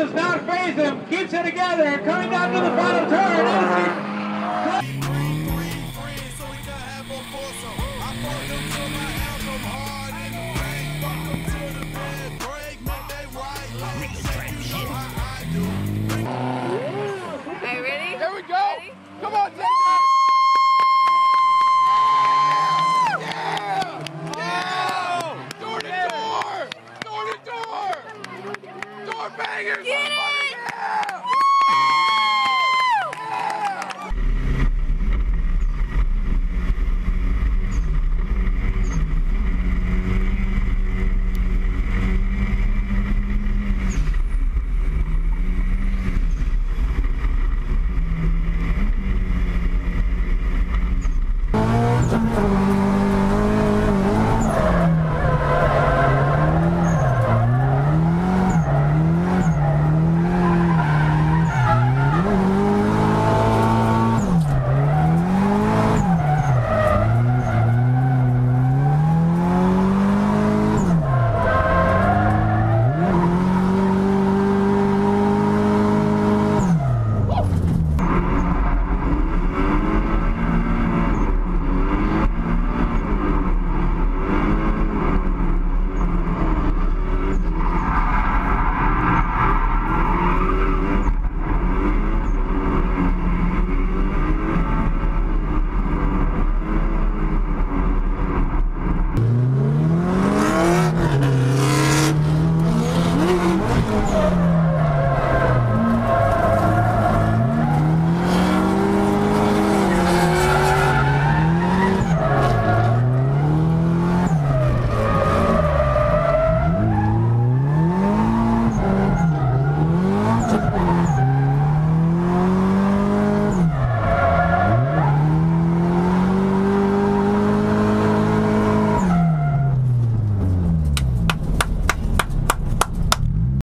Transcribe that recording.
does not phase him, keeps it together, coming down to the final turn. bangers! Get it! Yeah!